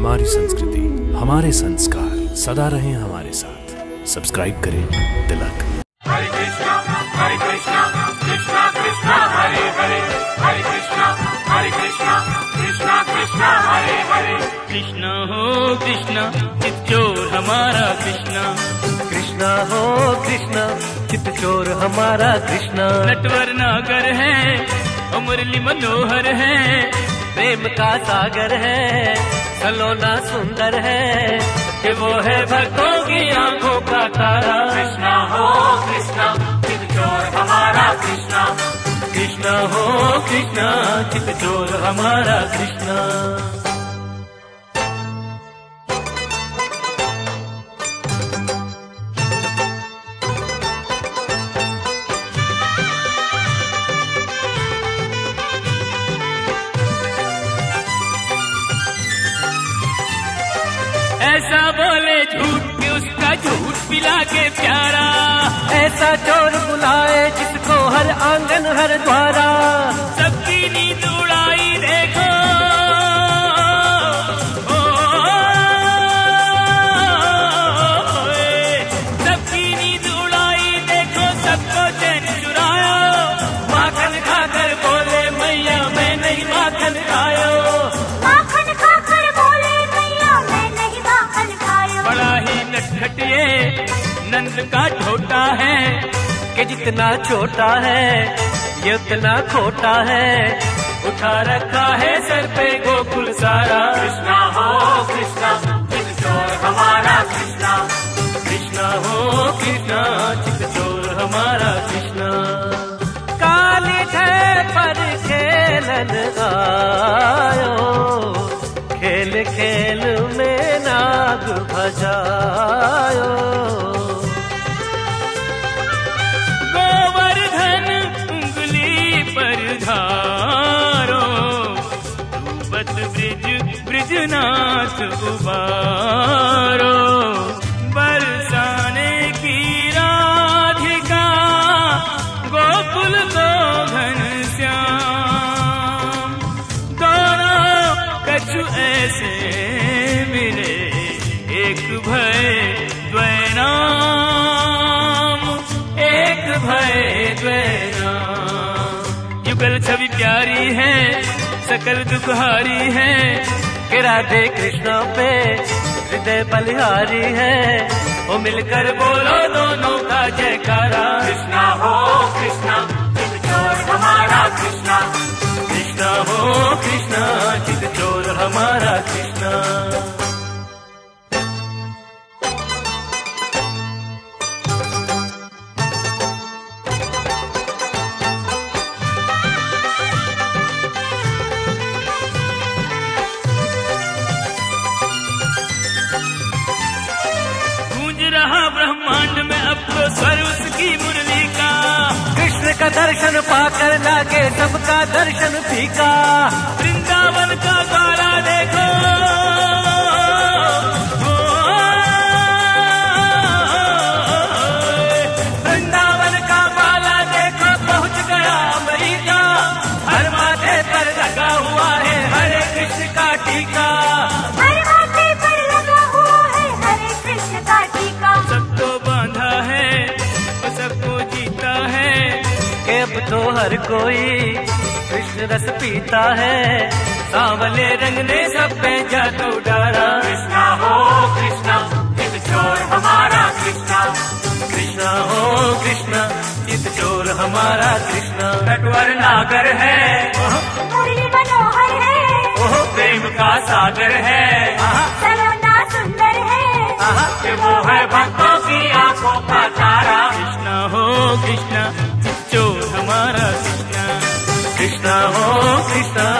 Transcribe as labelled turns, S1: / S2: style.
S1: हमारी संस्कृति हमारे संस्कार सदा रहें हमारे साथ। सब्सक्राइब करें तिलक
S2: Krishna, Krishna Krishna, Hare Hare, Hare Krishna, Hare Krishna, Krishna Krishna, Hare Hare.
S3: Krishna हो कृष्णा चित चोर हमारा कृष्णा।
S4: कृष्णा हो कृष्णा चित चोर हमारा कृष्णा।
S3: नटवर नागर है मुरली मनोहर है
S4: प्रेम का सागर है। सलोना सुंदर है कि वो है भक्तों की आँखों का तारा।
S2: कृष्णा हो कृष्णा चित चोर हमारा कृष्णा।
S4: कृष्णा हो कृष्णा चित चोर हमारा कृष्णा।
S3: झूठ पिला के प्यारा।
S4: ऐसा चोर बुलाए जिसको हर आँगन हर द्वारा।
S3: नंद छोटा है
S4: कि जितना छोटा है ये उतना खोटा है।
S3: उठा रखा है सर पे गोकुल सारा।
S2: कृष्णा हो कृष्णा चोर हमारा कृष्णा।
S3: कृष्णा हो कृष्णा चित चोर हमारा कृष्णा।
S4: काली है पर खेलन आयो। खेल खेल में नाग भजायो।
S3: रूपत ब्रिज, ब्रिजनाथ उबारो बरसाने की राधिका, गोकुल को घन श्याम। दोनों कछु ऐसे मिले, एक भय द्वैनाम, एक भय द्वैनाम। युगल छवि प्यारी है सकल दुखहारी है।
S4: के राधे कृष्ण पे हृदय बलिहारी है। वो मिलकर
S3: बोलो दोनों का जयकारा।
S4: दर्शन पाकर लागे सबका दर्शन फीका
S3: वृंदावन का हर
S4: कोई कृष्ण रस पीता है। सांवले रंग ने सब पे जादू डाला।
S2: कृष्णा हो कृष्णा चित चोर हमारा कृष्णा।
S4: कृष्णा हो कृष्णा चित चोर हमारा कृष्णा।
S2: नटवर नागर है।
S5: मनोहर है।
S2: ओह प्रेम का सागर है। cristã.